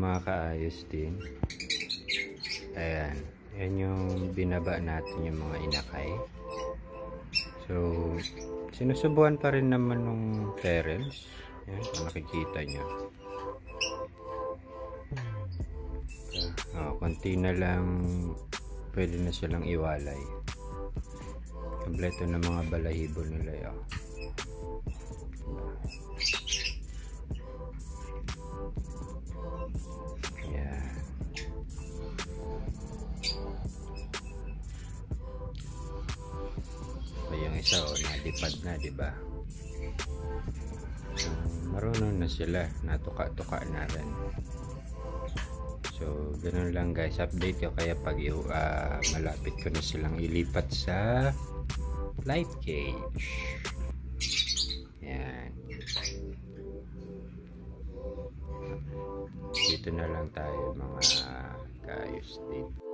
mga kaayos din. Ayan. Yan yung binaba natin yung mga inakay. So sinusubuan pa rin naman ng parents. Yan kung nakikita nyo. Oh, konti na lang pwede na silang iwalay. Kompleto ng mga balahibo nila yun Isa, oh, nadipad na, di ba? So, marunong na sila. Natuka-tuka na rin. So, ganun lang guys. Update ko kaya pag uh, malapit ko na silang ilipat sa light cage. Yan. Dito na lang tayo mga kaayos dito.